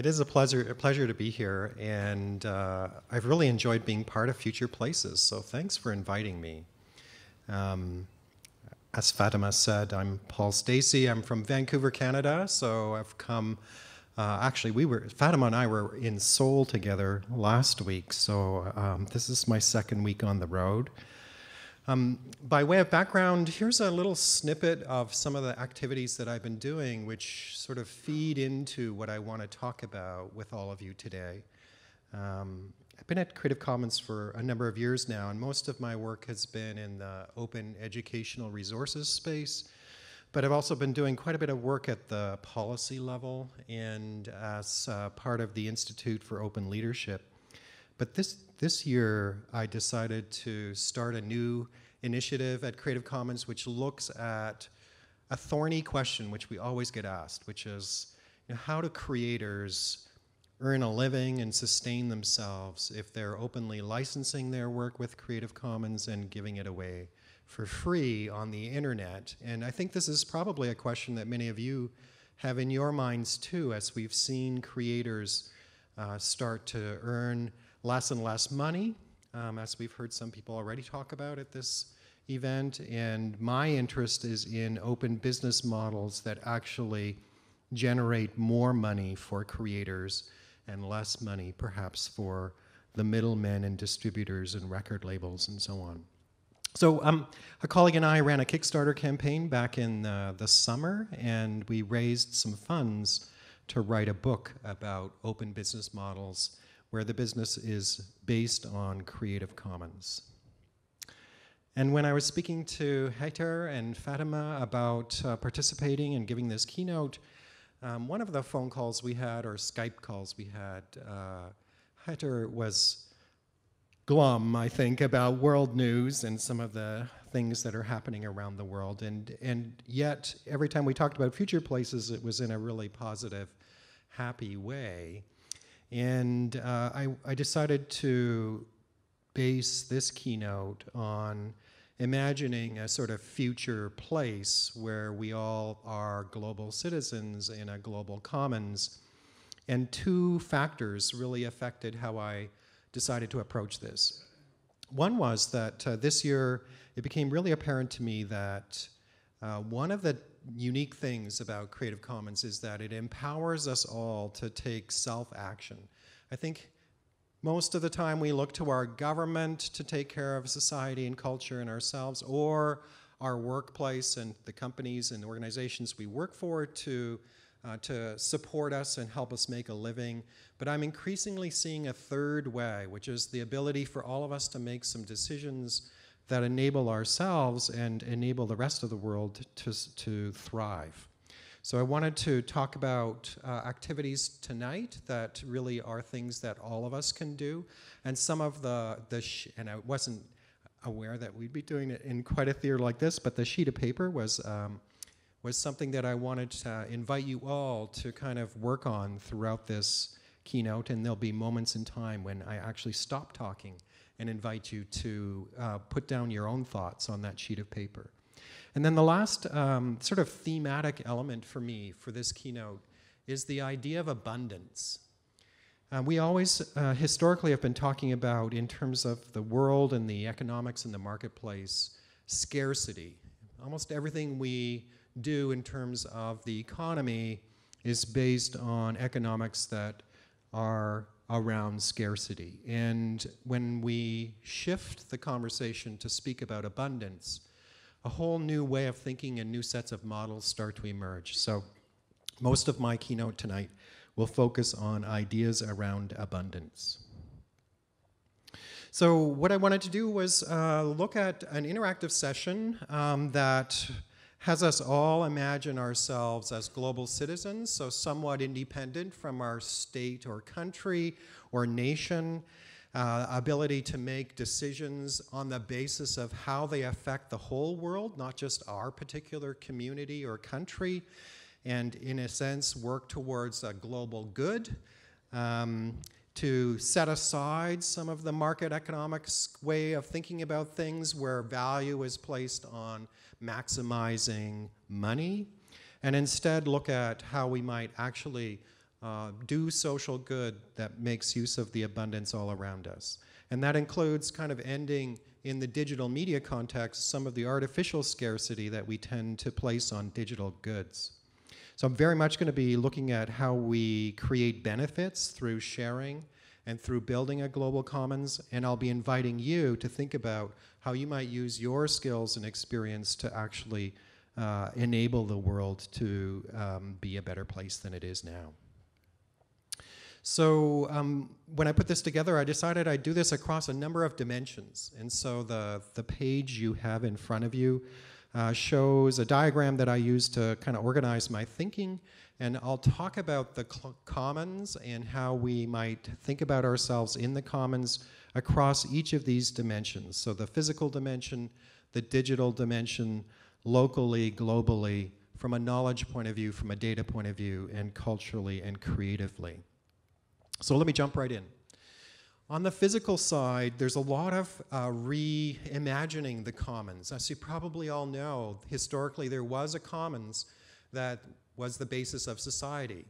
It is a pleasure, a pleasure to be here, and uh, I've really enjoyed being part of Future Places. So thanks for inviting me. Um, as Fatima said, I'm Paul Stacey. I'm from Vancouver, Canada. So I've come. Uh, actually, we were Fatima and I were in Seoul together last week. So um, this is my second week on the road. Um, by way of background, here's a little snippet of some of the activities that I've been doing, which sort of feed into what I want to talk about with all of you today. Um, I've been at Creative Commons for a number of years now, and most of my work has been in the open educational resources space. But I've also been doing quite a bit of work at the policy level and as uh, part of the Institute for Open Leadership. But this, this year, I decided to start a new initiative at Creative Commons which looks at a thorny question which we always get asked, which is you know, how do creators earn a living and sustain themselves if they're openly licensing their work with Creative Commons and giving it away for free on the internet. And I think this is probably a question that many of you have in your minds too, as we've seen creators uh, start to earn less and less money, um, as we've heard some people already talk about at this event. And my interest is in open business models that actually generate more money for creators and less money perhaps for the middlemen and distributors and record labels and so on. So um, a colleague and I ran a Kickstarter campaign back in uh, the summer, and we raised some funds to write a book about open business models where the business is based on Creative Commons. And when I was speaking to Heather and Fatima about uh, participating and giving this keynote, um, one of the phone calls we had, or Skype calls we had, uh, was glum, I think, about world news and some of the things that are happening around the world. And, and yet, every time we talked about future places, it was in a really positive, happy way. And uh, I, I decided to base this keynote on imagining a sort of future place where we all are global citizens in a global commons. And two factors really affected how I decided to approach this. One was that uh, this year it became really apparent to me that uh, one of the unique things about Creative Commons is that it empowers us all to take self action. I think most of the time we look to our government to take care of society and culture and ourselves, or our workplace and the companies and organizations we work for to, uh, to support us and help us make a living. But I'm increasingly seeing a third way, which is the ability for all of us to make some decisions that enable ourselves and enable the rest of the world to, to thrive. So I wanted to talk about uh, activities tonight that really are things that all of us can do, and some of the the and I wasn't aware that we'd be doing it in quite a theater like this, but the sheet of paper was. Um, was something that I wanted to invite you all to kind of work on throughout this keynote, and there'll be moments in time when I actually stop talking and invite you to uh, put down your own thoughts on that sheet of paper. And then the last um, sort of thematic element for me for this keynote is the idea of abundance. Uh, we always uh, historically have been talking about, in terms of the world and the economics and the marketplace, scarcity. Almost everything we do in terms of the economy is based on economics that are around scarcity. And when we shift the conversation to speak about abundance, a whole new way of thinking and new sets of models start to emerge. So most of my keynote tonight will focus on ideas around abundance. So what I wanted to do was uh, look at an interactive session um, that has us all imagine ourselves as global citizens, so somewhat independent from our state or country or nation, uh, ability to make decisions on the basis of how they affect the whole world, not just our particular community or country, and in a sense work towards a global good. Um, to set aside some of the market economics way of thinking about things where value is placed on maximizing money, and instead look at how we might actually uh, do social good that makes use of the abundance all around us. And that includes kind of ending in the digital media context some of the artificial scarcity that we tend to place on digital goods. So I'm very much going to be looking at how we create benefits through sharing and through building a global commons, and I'll be inviting you to think about how you might use your skills and experience to actually uh, enable the world to um, be a better place than it is now. So um, when I put this together, I decided I'd do this across a number of dimensions. And so the, the page you have in front of you uh, shows a diagram that I use to kind of organize my thinking. And I'll talk about the commons and how we might think about ourselves in the commons across each of these dimensions. So the physical dimension, the digital dimension, locally, globally, from a knowledge point of view, from a data point of view, and culturally and creatively. So let me jump right in. On the physical side, there's a lot of uh, reimagining the commons. As you probably all know, historically there was a commons that was the basis of society.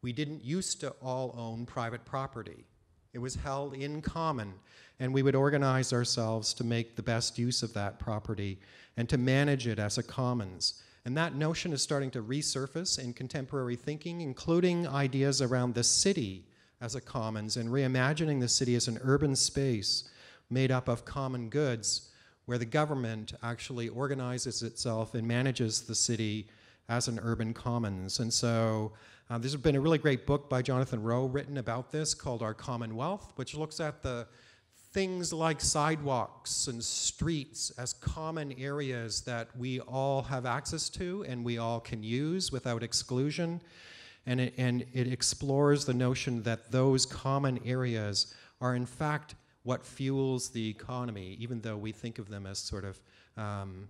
We didn't used to all own private property. It was held in common, and we would organize ourselves to make the best use of that property and to manage it as a commons. And that notion is starting to resurface in contemporary thinking, including ideas around the city as a commons and reimagining the city as an urban space made up of common goods where the government actually organizes itself and manages the city as an urban commons. And so uh, there's been a really great book by Jonathan Rowe written about this called Our Commonwealth, which looks at the things like sidewalks and streets as common areas that we all have access to and we all can use without exclusion and it, and it explores the notion that those common areas are in fact what fuels the economy, even though we think of them as sort of um,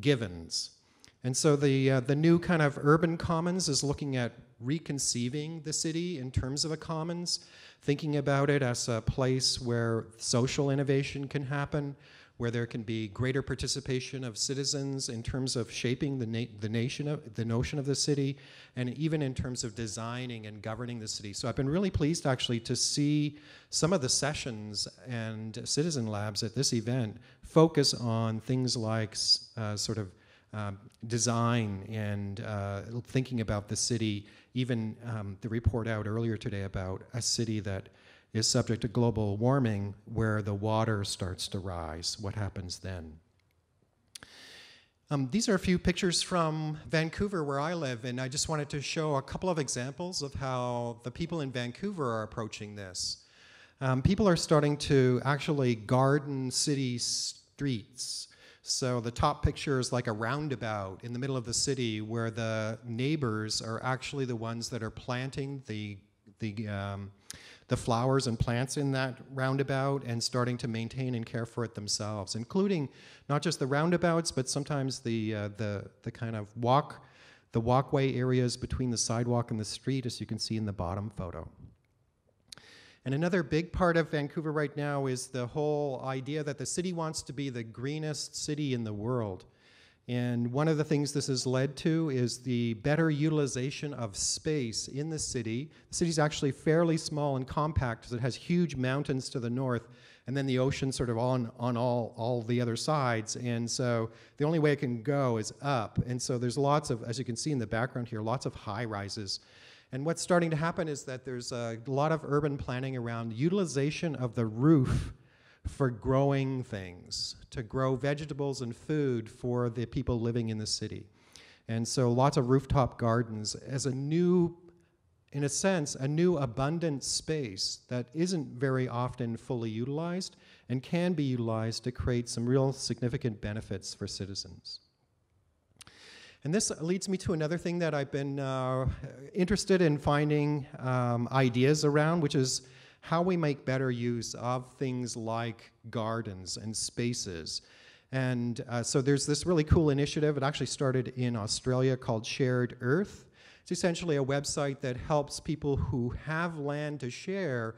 givens. And so the, uh, the new kind of urban commons is looking at reconceiving the city in terms of a commons, thinking about it as a place where social innovation can happen, where there can be greater participation of citizens in terms of shaping the, na the nation of, the notion of the city, and even in terms of designing and governing the city. So I've been really pleased actually to see some of the sessions and citizen labs at this event focus on things like uh, sort of um, design and uh, thinking about the city. Even um, the report out earlier today about a city that is subject to global warming where the water starts to rise. What happens then? Um, these are a few pictures from Vancouver where I live, and I just wanted to show a couple of examples of how the people in Vancouver are approaching this. Um, people are starting to actually garden city streets. So the top picture is like a roundabout in the middle of the city where the neighbors are actually the ones that are planting the, the um, the flowers and plants in that roundabout and starting to maintain and care for it themselves, including not just the roundabouts, but sometimes the, uh, the, the kind of walk, the walkway areas between the sidewalk and the street, as you can see in the bottom photo. And another big part of Vancouver right now is the whole idea that the city wants to be the greenest city in the world. And one of the things this has led to is the better utilization of space in the city. The city is actually fairly small and compact because it has huge mountains to the north and then the ocean sort of on, on all, all the other sides. And so the only way it can go is up. And so there's lots of, as you can see in the background here, lots of high rises. And what's starting to happen is that there's a lot of urban planning around utilization of the roof for growing things, to grow vegetables and food for the people living in the city. And so lots of rooftop gardens as a new, in a sense, a new abundant space that isn't very often fully utilized and can be utilized to create some real significant benefits for citizens. And this leads me to another thing that I've been uh, interested in finding um, ideas around, which is how we make better use of things like gardens and spaces. And uh, so there's this really cool initiative. It actually started in Australia called Shared Earth. It's essentially a website that helps people who have land to share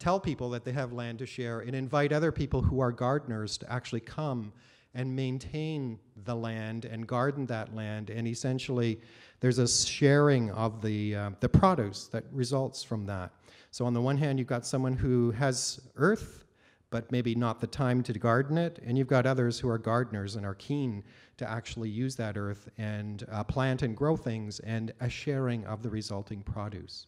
tell people that they have land to share and invite other people who are gardeners to actually come and maintain the land and garden that land. And essentially, there's a sharing of the, uh, the produce that results from that. So, on the one hand, you've got someone who has earth, but maybe not the time to garden it. And you've got others who are gardeners and are keen to actually use that earth and uh, plant and grow things and a sharing of the resulting produce.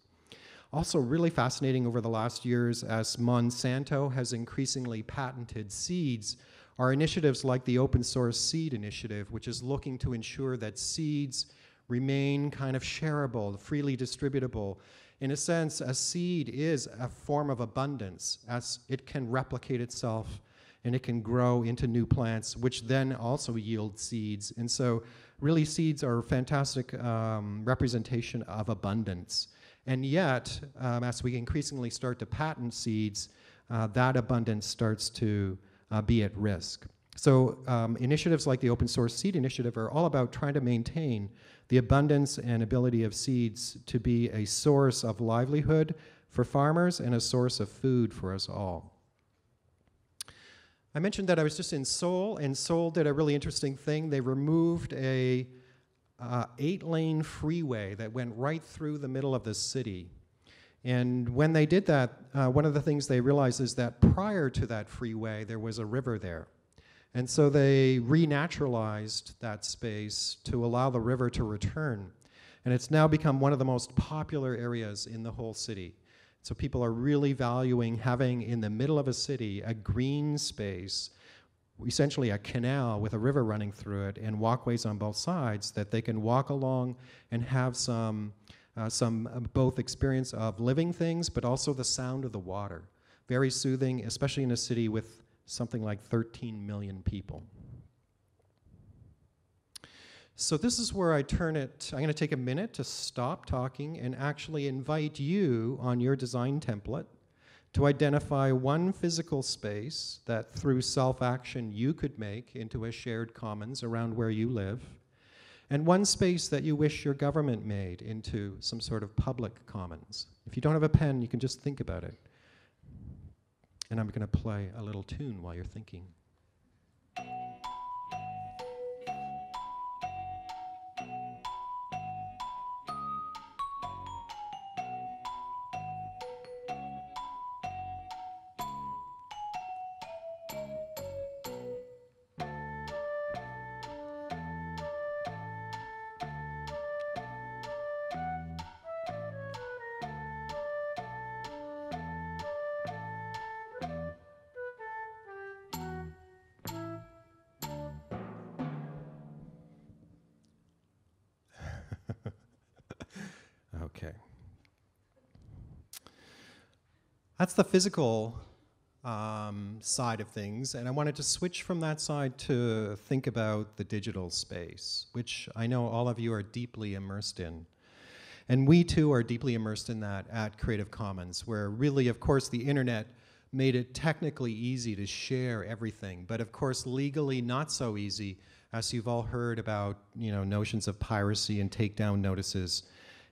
Also, really fascinating over the last years as Monsanto has increasingly patented seeds are initiatives like the Open Source Seed Initiative, which is looking to ensure that seeds remain kind of shareable, freely distributable. In a sense, a seed is a form of abundance as it can replicate itself and it can grow into new plants, which then also yield seeds. And so, really, seeds are a fantastic um, representation of abundance. And yet, um, as we increasingly start to patent seeds, uh, that abundance starts to uh, be at risk. So um, initiatives like the Open Source Seed Initiative are all about trying to maintain the abundance and ability of seeds to be a source of livelihood for farmers and a source of food for us all. I mentioned that I was just in Seoul, and Seoul did a really interesting thing. They removed a uh, eight-lane freeway that went right through the middle of the city. And when they did that, uh, one of the things they realized is that prior to that freeway, there was a river there. And so they renaturalized that space to allow the river to return. And it's now become one of the most popular areas in the whole city. So people are really valuing having in the middle of a city a green space, essentially a canal with a river running through it and walkways on both sides that they can walk along and have some uh, some uh, both experience of living things, but also the sound of the water. Very soothing, especially in a city with something like 13 million people. So, this is where I turn it. I'm going to take a minute to stop talking and actually invite you on your design template to identify one physical space that through self action you could make into a shared commons around where you live and one space that you wish your government made into some sort of public commons. If you don't have a pen, you can just think about it. And I'm going to play a little tune while you're thinking. The physical um, side of things, and I wanted to switch from that side to think about the digital space, which I know all of you are deeply immersed in. And we too are deeply immersed in that at Creative Commons, where really, of course, the internet made it technically easy to share everything, but of course, legally not so easy, as you've all heard about, you know, notions of piracy and takedown notices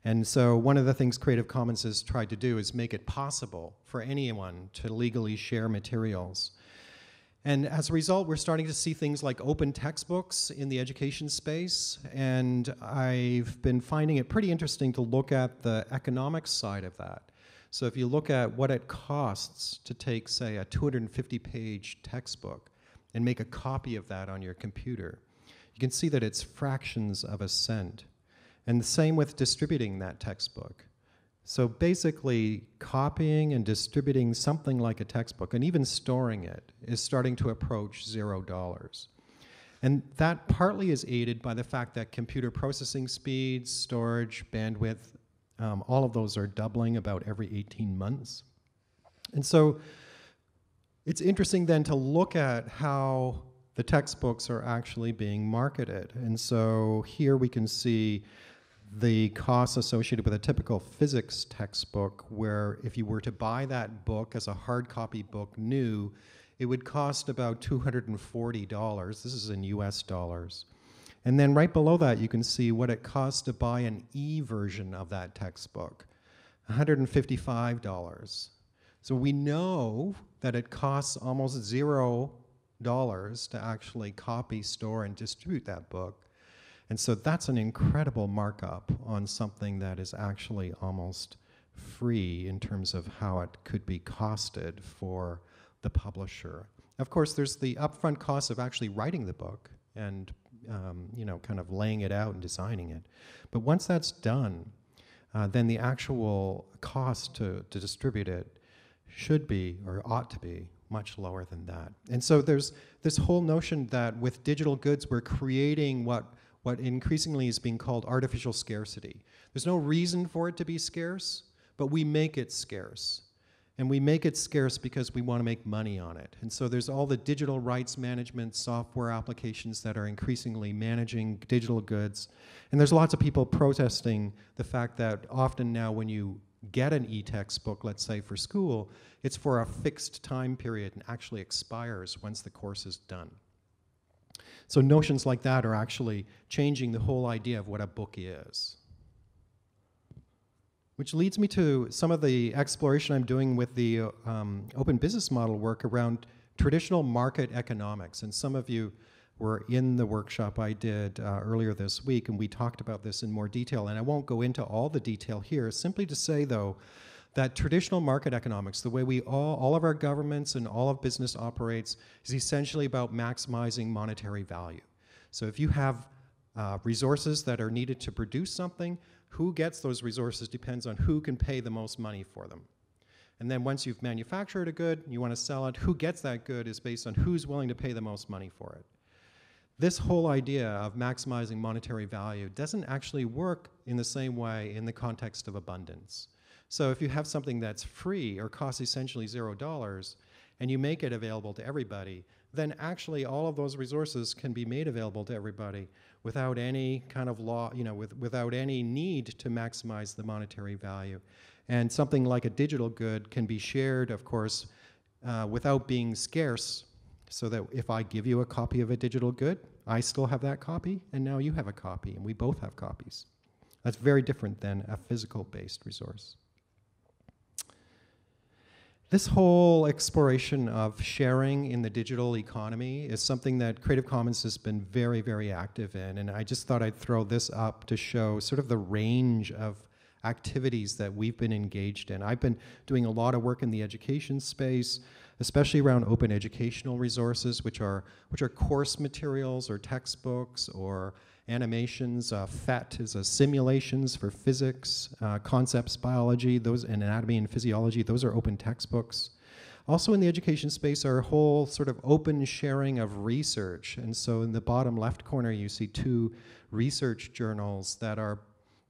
and so one of the things Creative Commons has tried to do is make it possible for anyone to legally share materials. And as a result, we're starting to see things like open textbooks in the education space. And I've been finding it pretty interesting to look at the economic side of that. So if you look at what it costs to take, say, a 250 page textbook and make a copy of that on your computer, you can see that it's fractions of a cent. And the same with distributing that textbook. So basically, copying and distributing something like a textbook, and even storing it, is starting to approach zero dollars. And that partly is aided by the fact that computer processing speeds, storage, bandwidth, um, all of those are doubling about every 18 months. And so it's interesting then to look at how the textbooks are actually being marketed. And so here we can see the costs associated with a typical physics textbook, where if you were to buy that book as a hard copy book new, it would cost about $240. This is in US dollars. And then right below that, you can see what it costs to buy an e version of that textbook $155. So we know that it costs almost zero dollars to actually copy, store, and distribute that book. And so that's an incredible markup on something that is actually almost free in terms of how it could be costed for the publisher. Of course, there's the upfront cost of actually writing the book and um, you know, kind of laying it out and designing it. But once that's done, uh, then the actual cost to, to distribute it should be or ought to be much lower than that. And so there's this whole notion that with digital goods, we're creating what, what increasingly is being called artificial scarcity. There's no reason for it to be scarce, but we make it scarce. And we make it scarce because we want to make money on it. And so there's all the digital rights management software applications that are increasingly managing digital goods. And there's lots of people protesting the fact that often now when you get an e-textbook, let's say for school, it's for a fixed time period and actually expires once the course is done. So notions like that are actually changing the whole idea of what a book is. Which leads me to some of the exploration I'm doing with the um, open business model work around traditional market economics. And some of you were in the workshop I did uh, earlier this week, and we talked about this in more detail. And I won't go into all the detail here, simply to say, though, that traditional market economics, the way we all, all of our governments and all of business operates, is essentially about maximizing monetary value. So if you have uh, resources that are needed to produce something, who gets those resources depends on who can pay the most money for them. And then once you've manufactured a good, you want to sell it, who gets that good is based on who's willing to pay the most money for it. This whole idea of maximizing monetary value doesn't actually work in the same way in the context of abundance. So if you have something that's free or costs essentially zero dollars, and you make it available to everybody, then actually all of those resources can be made available to everybody without any kind of law, you know, with, without any need to maximize the monetary value. And something like a digital good can be shared, of course, uh, without being scarce, so that if I give you a copy of a digital good, I still have that copy, and now you have a copy, and we both have copies. That's very different than a physical based resource. This whole exploration of sharing in the digital economy is something that Creative Commons has been very, very active in. And I just thought I'd throw this up to show sort of the range of activities that we've been engaged in. I've been doing a lot of work in the education space, especially around open educational resources, which are, which are course materials or textbooks or animations. Uh, PhET is a simulations for physics, uh, concepts, biology, those and anatomy and physiology. Those are open textbooks. Also in the education space are a whole sort of open sharing of research. And so in the bottom left corner, you see two research journals that are,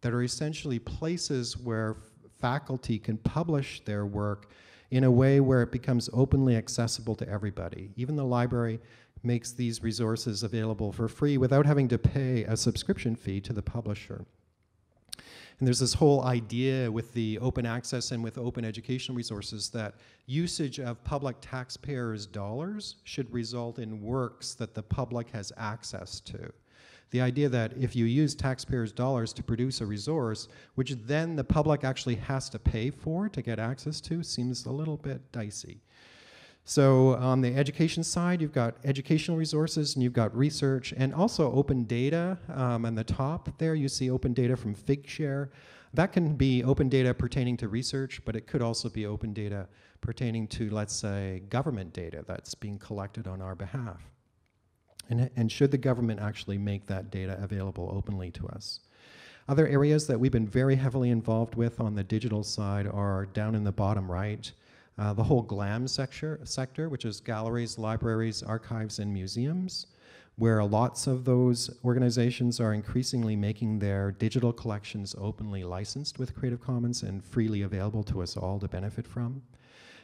that are essentially places where faculty can publish their work in a way where it becomes openly accessible to everybody. Even the library makes these resources available for free without having to pay a subscription fee to the publisher. And there's this whole idea with the open access and with open educational resources that usage of public taxpayers' dollars should result in works that the public has access to. The idea that if you use taxpayers' dollars to produce a resource, which then the public actually has to pay for to get access to, seems a little bit dicey. So on the education side, you've got educational resources and you've got research and also open data. Um, on the top there, you see open data from Figshare. That can be open data pertaining to research, but it could also be open data pertaining to, let's say, government data that's being collected on our behalf. And, and should the government actually make that data available openly to us? Other areas that we've been very heavily involved with on the digital side are down in the bottom right. Uh, the whole GLAM sector, sector, which is galleries, libraries, archives, and museums, where lots of those organizations are increasingly making their digital collections openly licensed with Creative Commons and freely available to us all to benefit from.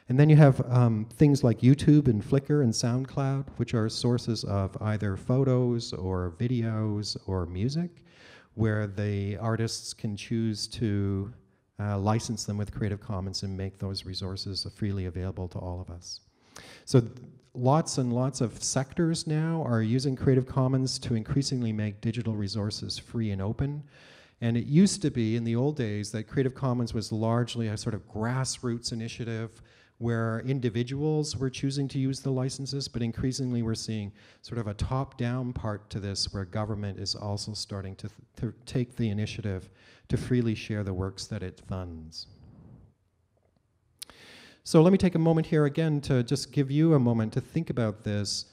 And then you have um, things like YouTube and Flickr and SoundCloud, which are sources of either photos or videos or music, where the artists can choose to uh, license them with Creative Commons and make those resources freely available to all of us. So lots and lots of sectors now are using Creative Commons to increasingly make digital resources free and open. And it used to be in the old days that Creative Commons was largely a sort of grassroots initiative where individuals were choosing to use the licenses, but increasingly we're seeing sort of a top-down part to this where government is also starting to, to take the initiative to freely share the works that it funds. So let me take a moment here again to just give you a moment to think about this.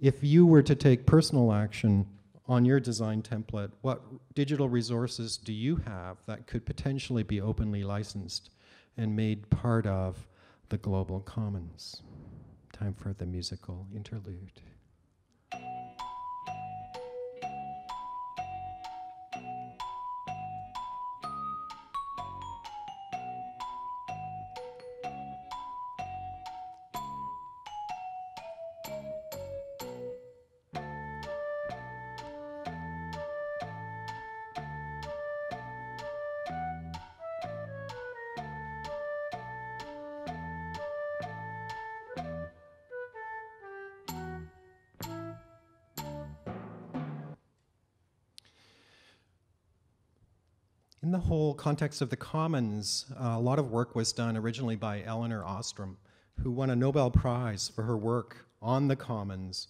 If you were to take personal action on your design template, what digital resources do you have that could potentially be openly licensed and made part of the global commons? Time for the musical interlude. The whole context of the commons, uh, a lot of work was done originally by Elinor Ostrom, who won a Nobel Prize for her work on the commons.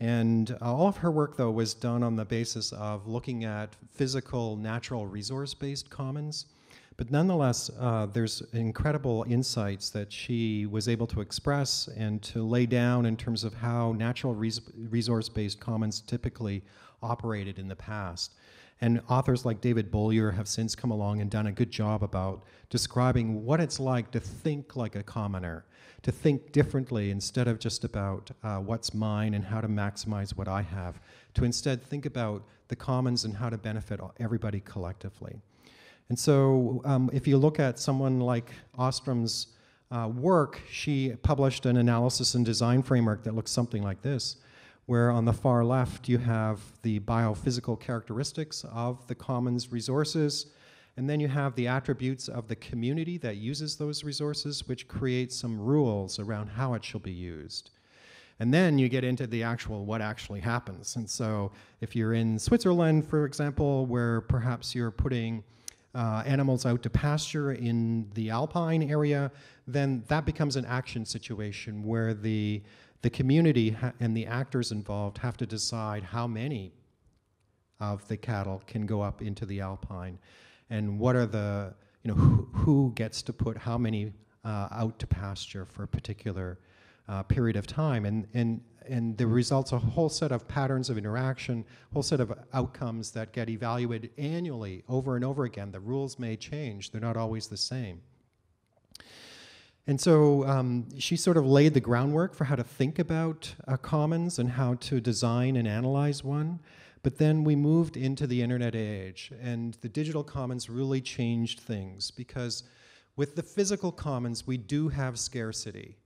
And uh, all of her work, though, was done on the basis of looking at physical, natural resource-based commons. But nonetheless, uh, there's incredible insights that she was able to express and to lay down in terms of how natural res resource-based commons typically operated in the past. And authors like David Bollier have since come along and done a good job about describing what it's like to think like a commoner, to think differently instead of just about uh, what's mine and how to maximize what I have, to instead think about the commons and how to benefit everybody collectively. And so um, if you look at someone like Ostrom's uh, work, she published an analysis and design framework that looks something like this where on the far left you have the biophysical characteristics of the commons resources, and then you have the attributes of the community that uses those resources, which create some rules around how it shall be used. And then you get into the actual what actually happens. And so if you're in Switzerland, for example, where perhaps you're putting uh, animals out to pasture in the alpine area, then that becomes an action situation where the the community and the actors involved have to decide how many of the cattle can go up into the alpine and what are the, you know, who, who gets to put how many uh, out to pasture for a particular uh, period of time. And, and, and the results a whole set of patterns of interaction, whole set of outcomes that get evaluated annually over and over again. The rules may change, they're not always the same. And so um, she sort of laid the groundwork for how to think about a commons and how to design and analyze one. But then we moved into the internet age, and the digital commons really changed things because with the physical commons, we do have scarcity,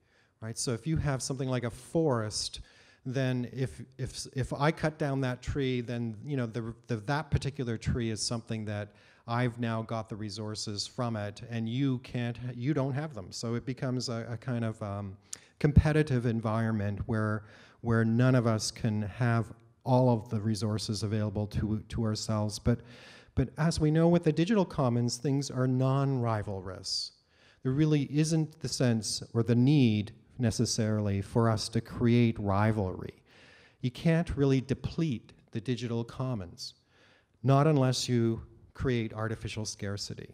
right? So if you have something like a forest, then if, if, if I cut down that tree, then you know the, the, that particular tree is something that I've now got the resources from it, and you can't, you don't have them. So it becomes a, a kind of um, competitive environment where, where none of us can have all of the resources available to, to ourselves. But, but as we know with the digital commons, things are non-rivalrous. There really isn't the sense or the need necessarily for us to create rivalry. You can't really deplete the digital commons, not unless you create artificial scarcity.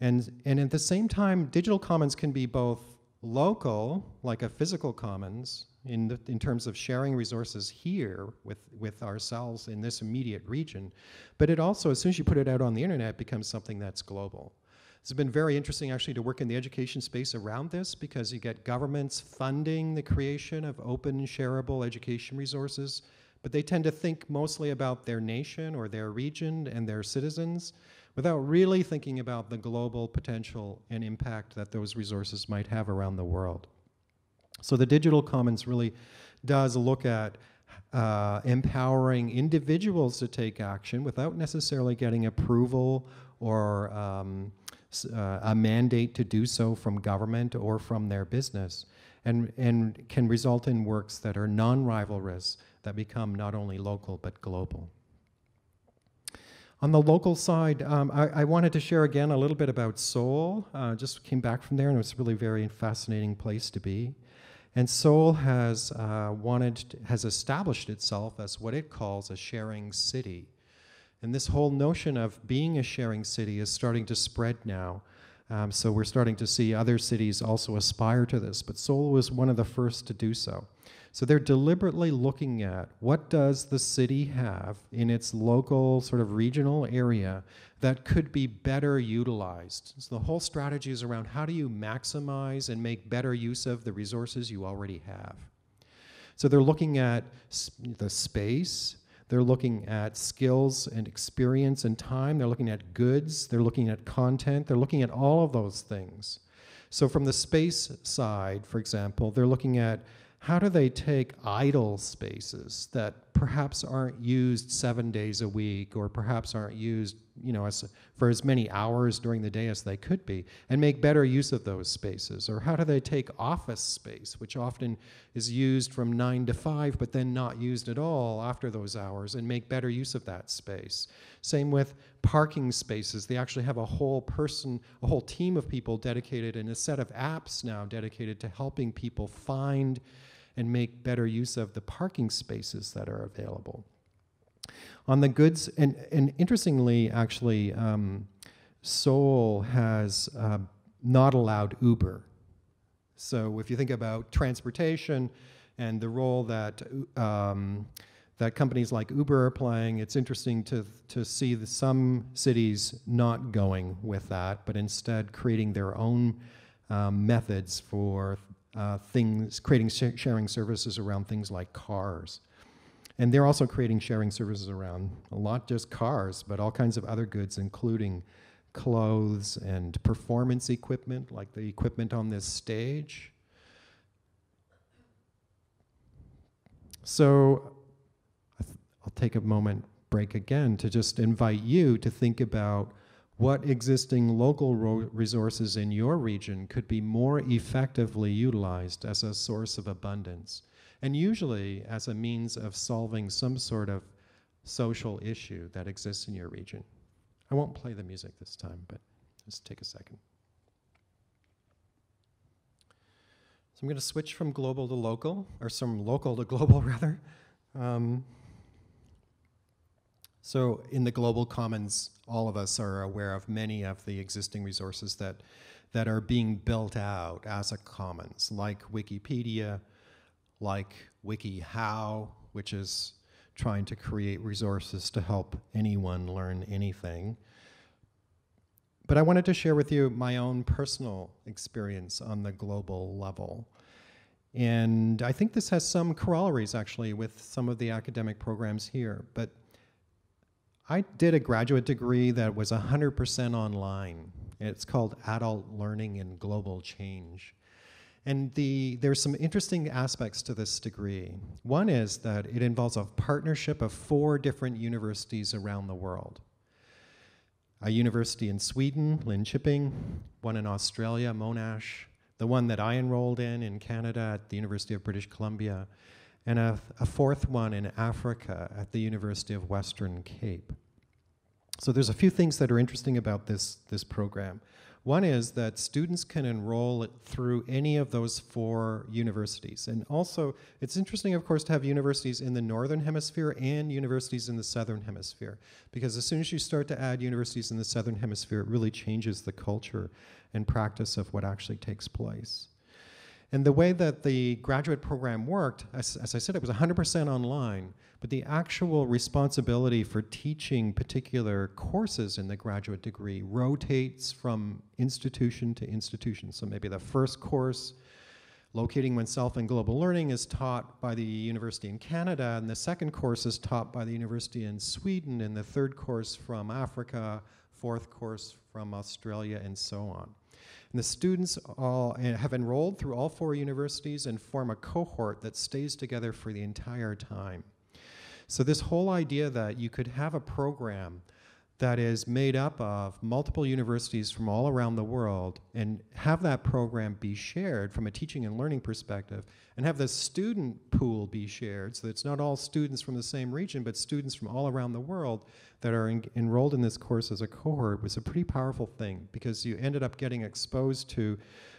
And, and at the same time, digital commons can be both local, like a physical commons, in, the, in terms of sharing resources here with, with ourselves in this immediate region, but it also, as soon as you put it out on the internet, becomes something that's global. It's been very interesting actually to work in the education space around this because you get governments funding the creation of open, shareable education resources but they tend to think mostly about their nation or their region and their citizens without really thinking about the global potential and impact that those resources might have around the world. So the Digital Commons really does look at uh, empowering individuals to take action without necessarily getting approval or um, uh, a mandate to do so from government or from their business, and, and can result in works that are non-rivalrous, that become not only local but global. On the local side, um, I, I, wanted to share again a little bit about Seoul. Uh, just came back from there, and it was really very fascinating place to be. And Seoul has uh, wanted, has established itself as what it calls a sharing city. And this whole notion of being a sharing city is starting to spread now. Um, so we're starting to see other cities also aspire to this, but Seoul was one of the first to do so. So they're deliberately looking at what does the city have in its local sort of regional area that could be better utilized. So the whole strategy is around how do you maximize and make better use of the resources you already have. So they're looking at the space, they're looking at skills and experience and time, they're looking at goods, they're looking at content, they're looking at all of those things. So from the space side, for example, they're looking at how do they take idle spaces that perhaps aren't used seven days a week or perhaps aren't used you know as, for as many hours during the day as they could be and make better use of those spaces? Or how do they take office space which often is used from nine to five but then not used at all after those hours and make better use of that space? Same with parking spaces. They actually have a whole person a whole team of people dedicated and a set of apps now dedicated to helping people find and make better use of the parking spaces that are available. On the goods, and, and interestingly, actually, um, Seoul has uh, not allowed Uber. So if you think about transportation and the role that um, that companies like Uber are playing, it's interesting to, to see some cities not going with that, but instead creating their own um, methods for uh, things, creating sh sharing services around things like cars. And they're also creating sharing services around not just cars, but all kinds of other goods, including clothes and performance equipment, like the equipment on this stage. So I'll take a moment break again to just invite you to think about what existing local resources in your region could be more effectively utilized as a source of abundance, and usually as a means of solving some sort of social issue that exists in your region. I won't play the music this time, but just take a second. So I'm going to switch from global to local, or from local to global, rather. Um, so in the global commons, all of us are aware of many of the existing resources that, that are being built out as a commons, like Wikipedia, like WikiHow, which is trying to create resources to help anyone learn anything. But I wanted to share with you my own personal experience on the global level. And I think this has some corollaries actually with some of the academic programs here. But I did a graduate degree that was 100% online. It's called Adult Learning and Global Change. And the, there's some interesting aspects to this degree. One is that it involves a partnership of four different universities around the world. A university in Sweden, Linköping, one in Australia, Monash, the one that I enrolled in in Canada at the University of British Columbia, and a, a fourth one in Africa at the University of Western Cape. So there's a few things that are interesting about this, this program. One is that students can enroll through any of those four universities. And also, it's interesting, of course, to have universities in the Northern Hemisphere and universities in the Southern Hemisphere. Because as soon as you start to add universities in the Southern Hemisphere, it really changes the culture and practice of what actually takes place. And the way that the graduate program worked, as, as I said, it was 100% online, but the actual responsibility for teaching particular courses in the graduate degree rotates from institution to institution. So maybe the first course, Locating Oneself in Global Learning, is taught by the university in Canada, and the second course is taught by the university in Sweden, and the third course from Africa, fourth course from Australia, and so on. And the students all eh, have enrolled through all four universities and form a cohort that stays together for the entire time. So this whole idea that you could have a program that is made up of multiple universities from all around the world and have that program be shared from a teaching and learning perspective and have the student pool be shared so that it's not all students from the same region but students from all around the world that are en enrolled in this course as a cohort was a pretty powerful thing because you ended up getting exposed to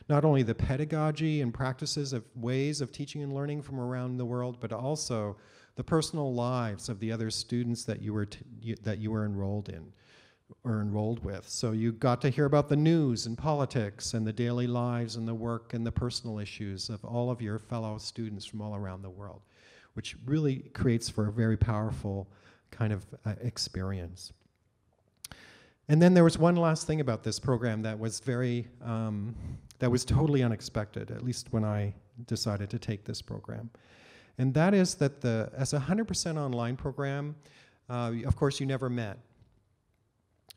not only the pedagogy and practices of ways of teaching and learning from around the world but also the personal lives of the other students that you were you, that you were enrolled in or enrolled with. So you got to hear about the news and politics and the daily lives and the work and the personal issues of all of your fellow students from all around the world, which really creates for a very powerful kind of uh, experience. And then there was one last thing about this program that was very, um, that was totally unexpected, at least when I decided to take this program and that is that the as a 100% online program, uh, of course, you never met.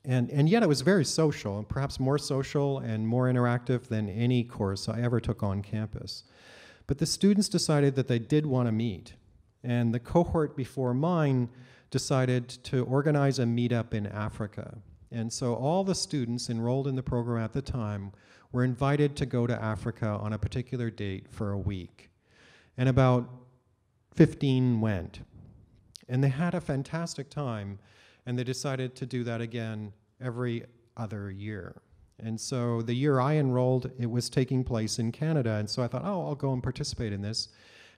And, and yet it was very social, and perhaps more social and more interactive than any course I ever took on campus. But the students decided that they did want to meet. And the cohort before mine decided to organize a meetup in Africa. And so all the students enrolled in the program at the time were invited to go to Africa on a particular date for a week. And about 15 went. And they had a fantastic time, and they decided to do that again every other year. And so the year I enrolled, it was taking place in Canada. And so I thought, oh, I'll go and participate in this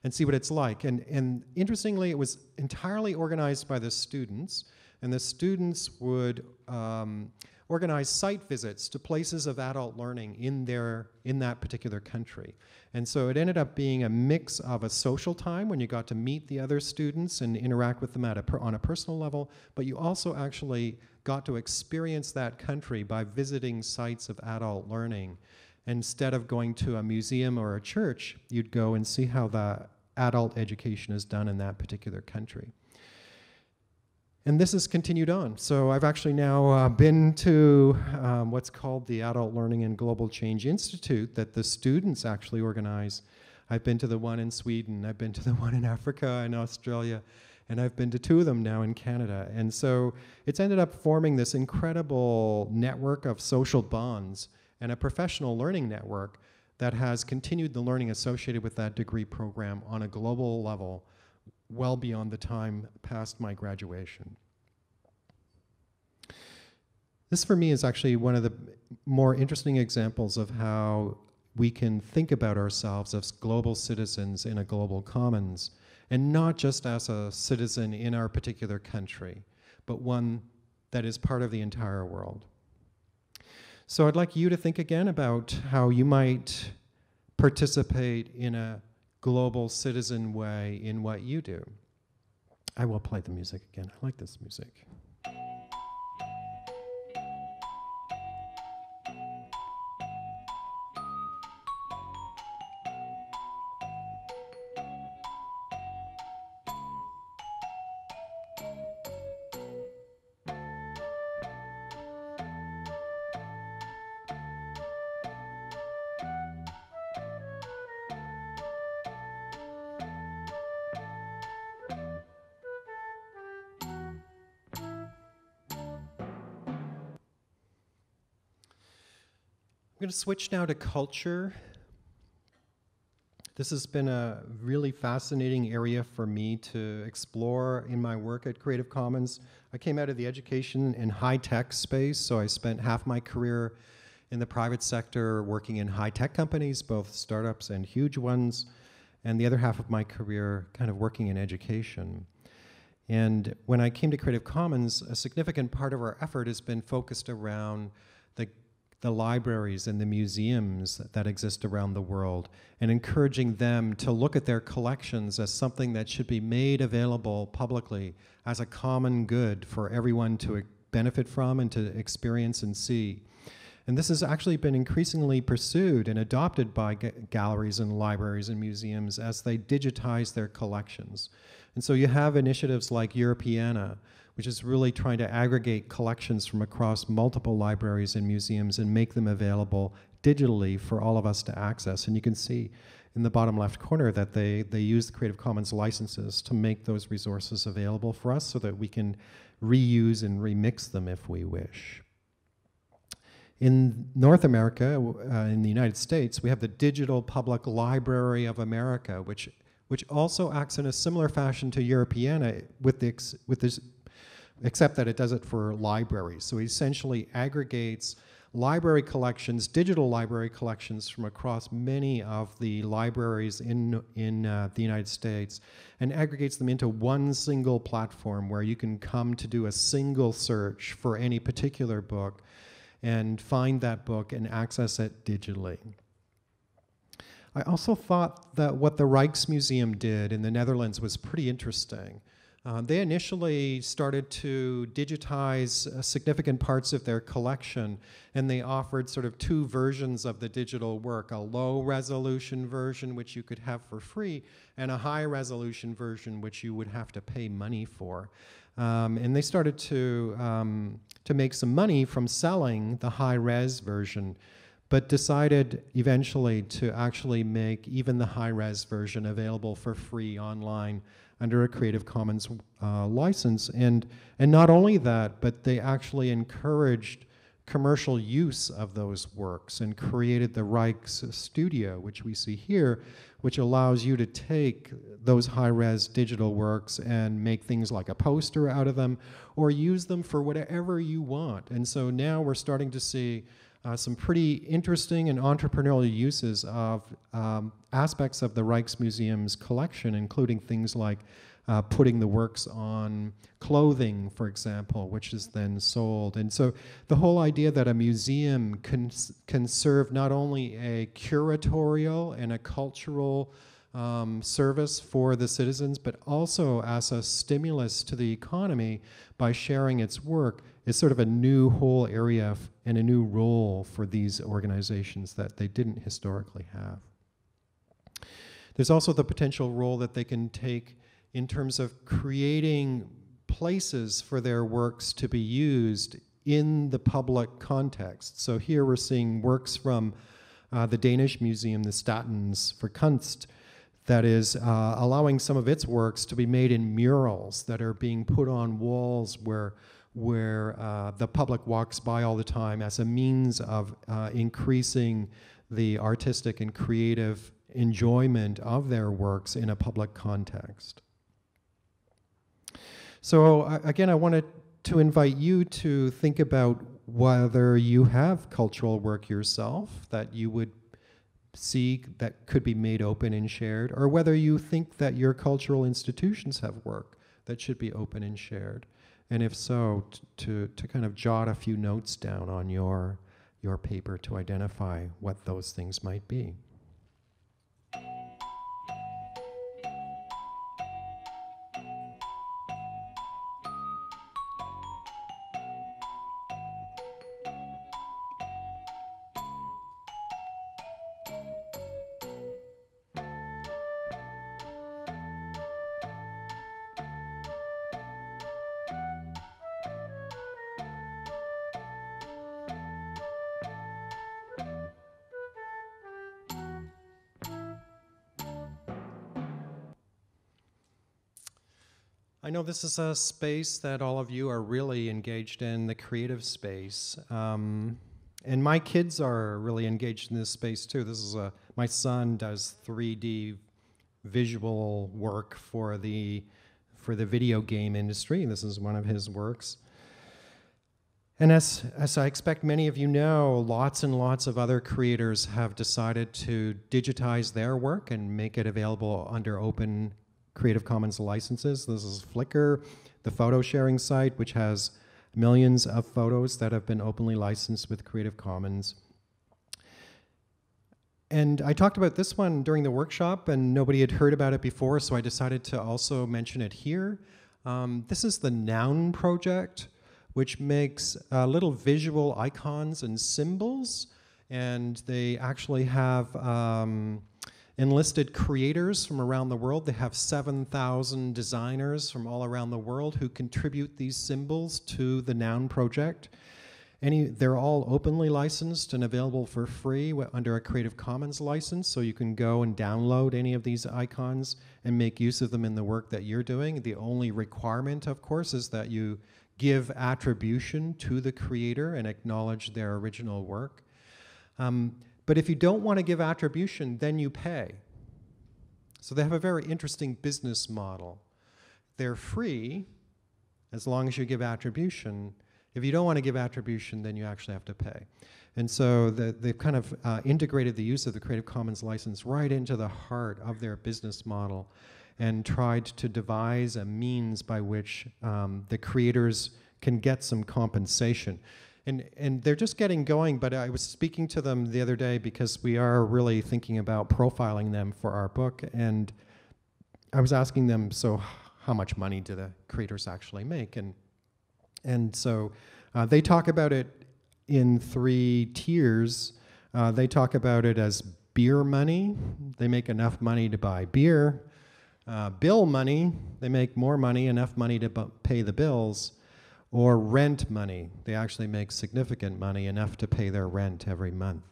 and see what it's like. And, and interestingly, it was entirely organized by the students. And the students would um, organize site visits to places of adult learning in, their, in that particular country. And so it ended up being a mix of a social time when you got to meet the other students and interact with them at a per, on a personal level, but you also actually got to experience that country by visiting sites of adult learning. Instead of going to a museum or a church, you'd go and see how the adult education is done in that particular country. And this has continued on. So I've actually now uh, been to um, what's called the Adult Learning and Global Change Institute that the students actually organize. I've been to the one in Sweden, I've been to the one in Africa and Australia, and I've been to two of them now in Canada. And so it's ended up forming this incredible network of social bonds and a professional learning network that has continued the learning associated with that degree program on a global level well beyond the time past my graduation. This for me is actually one of the more interesting examples of how we can think about ourselves as global citizens in a global commons, and not just as a citizen in our particular country, but one that is part of the entire world. So I'd like you to think again about how you might participate in a global citizen way in what you do. I will play the music again. I like this music. Switch now to culture. This has been a really fascinating area for me to explore in my work at Creative Commons. I came out of the education and high tech space, so I spent half my career in the private sector working in high tech companies, both startups and huge ones, and the other half of my career kind of working in education. And when I came to Creative Commons, a significant part of our effort has been focused around the libraries and the museums that exist around the world and encouraging them to look at their collections as something that should be made available publicly as a common good for everyone to benefit from and to experience and see. And this has actually been increasingly pursued and adopted by galleries and libraries and museums as they digitize their collections. And so you have initiatives like Europeana, which is really trying to aggregate collections from across multiple libraries and museums and make them available digitally for all of us to access. And you can see in the bottom left corner that they, they use the Creative Commons licenses to make those resources available for us so that we can reuse and remix them if we wish. In North America, uh, in the United States, we have the Digital Public Library of America, which, which also acts in a similar fashion to Europeana, with, the with this, except that it does it for libraries. So it essentially aggregates library collections, digital library collections from across many of the libraries in, in uh, the United States and aggregates them into one single platform where you can come to do a single search for any particular book and find that book and access it digitally. I also thought that what the Rijksmuseum did in the Netherlands was pretty interesting. Uh, they initially started to digitize uh, significant parts of their collection, and they offered sort of two versions of the digital work a low resolution version, which you could have for free, and a high resolution version, which you would have to pay money for. Um, and they started to, um, to make some money from selling the high res version, but decided eventually to actually make even the high res version available for free online under a Creative Commons uh, license. And, and not only that, but they actually encouraged commercial use of those works and created the Rijksstudio, which we see here, which allows you to take those high-res digital works and make things like a poster out of them or use them for whatever you want. And so now we're starting to see uh, some pretty interesting and entrepreneurial uses of um, aspects of the Rijksmuseum's collection, including things like uh, putting the works on clothing, for example, which is then sold. And so the whole idea that a museum can, can serve not only a curatorial and a cultural um, service for the citizens, but also as a stimulus to the economy by sharing its work is sort of a new whole area and a new role for these organizations that they didn't historically have. There's also the potential role that they can take in terms of creating places for their works to be used in the public context. So here we're seeing works from uh, the Danish museum, the Statens for Kunst, that is uh, allowing some of its works to be made in murals that are being put on walls where where uh, the public walks by all the time as a means of uh, increasing the artistic and creative enjoyment of their works in a public context. So again, I wanted to invite you to think about whether you have cultural work yourself that you would see that could be made open and shared, or whether you think that your cultural institutions have work that should be open and shared. And if so, to, to kind of jot a few notes down on your, your paper to identify what those things might be. I know this is a space that all of you are really engaged in, the creative space. Um, and my kids are really engaged in this space too. This is a, my son does 3D visual work for the, for the video game industry. This is one of his works. And as, as I expect many of you know, lots and lots of other creators have decided to digitize their work and make it available under open Creative Commons licenses. This is Flickr, the photo sharing site, which has millions of photos that have been openly licensed with Creative Commons. And I talked about this one during the workshop, and nobody had heard about it before, so I decided to also mention it here. Um, this is the Noun project, which makes uh, little visual icons and symbols, and they actually have um, enlisted creators from around the world. They have 7,000 designers from all around the world who contribute these symbols to the Noun project. Any, they're all openly licensed and available for free under a Creative Commons license, so you can go and download any of these icons and make use of them in the work that you're doing. The only requirement, of course, is that you give attribution to the creator and acknowledge their original work. Um, but if you don't want to give attribution, then you pay. So they have a very interesting business model. They're free as long as you give attribution. If you don't want to give attribution, then you actually have to pay. And so the, they've kind of uh, integrated the use of the Creative Commons license right into the heart of their business model and tried to devise a means by which um, the creators can get some compensation. And, and they're just getting going, but I was speaking to them the other day because we are really thinking about profiling them for our book. And I was asking them, so how much money do the creators actually make? And, and so uh, they talk about it in three tiers. Uh, they talk about it as beer money. They make enough money to buy beer. Uh, bill money, they make more money, enough money to pay the bills. Or rent money, they actually make significant money, enough to pay their rent every month.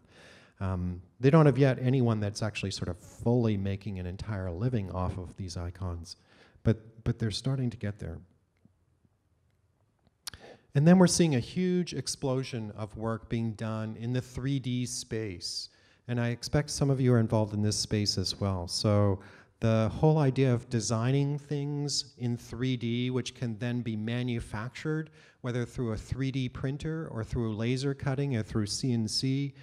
Um, they don't have yet anyone that's actually sort of fully making an entire living off of these icons, but, but they're starting to get there. And then we're seeing a huge explosion of work being done in the 3D space. And I expect some of you are involved in this space as well. So the whole idea of designing things in 3D, which can then be manufactured, whether through a 3D printer or through laser cutting or through CNC,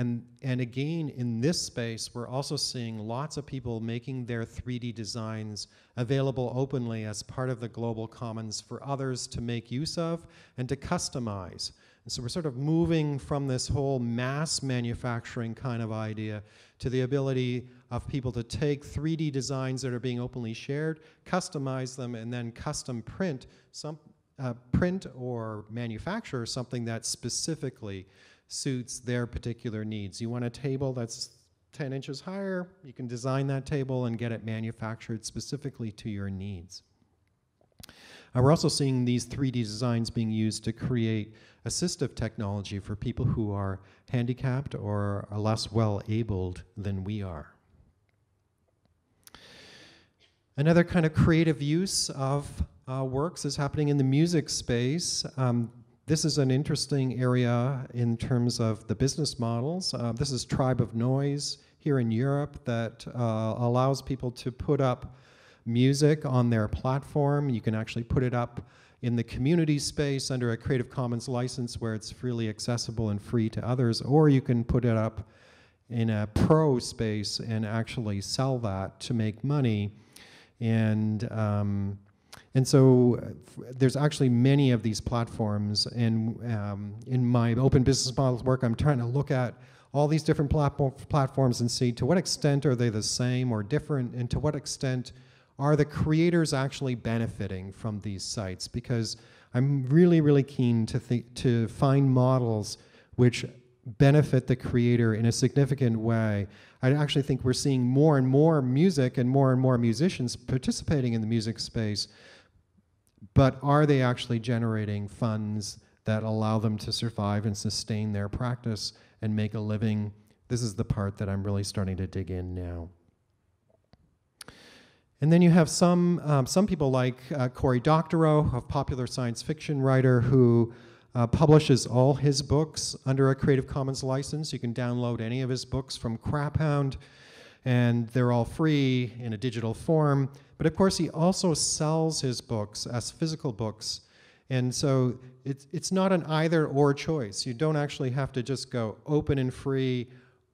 and, and again, in this space, we're also seeing lots of people making their 3D designs available openly as part of the global commons for others to make use of and to customize. And so we're sort of moving from this whole mass manufacturing kind of idea to the ability of people to take 3D designs that are being openly shared, customize them, and then custom print some uh, print or manufacture something that specifically suits their particular needs. You want a table that's 10 inches higher, you can design that table and get it manufactured specifically to your needs. Uh, we're also seeing these 3D designs being used to create assistive technology for people who are handicapped or are less well abled than we are. Another kind of creative use of uh, works is happening in the music space. Um, this is an interesting area in terms of the business models. Uh, this is Tribe of Noise here in Europe that uh, allows people to put up music on their platform. You can actually put it up in the community space under a Creative Commons license where it's freely accessible and free to others, or you can put it up in a pro space and actually sell that to make money. And um, and so uh, there's actually many of these platforms. And um, in my open business models work, I'm trying to look at all these different platforms and see to what extent are they the same or different, and to what extent are the creators actually benefiting from these sites? Because I'm really, really keen to to find models which benefit the creator in a significant way. I actually think we're seeing more and more music and more and more musicians participating in the music space but are they actually generating funds that allow them to survive and sustain their practice and make a living? This is the part that I'm really starting to dig in now. And then you have some, um, some people like uh, Cory Doctorow, a popular science fiction writer who uh, publishes all his books under a Creative Commons license. You can download any of his books from Craphound, and they're all free in a digital form. But of course, he also sells his books as physical books. And so it's, it's not an either or choice. You don't actually have to just go open and free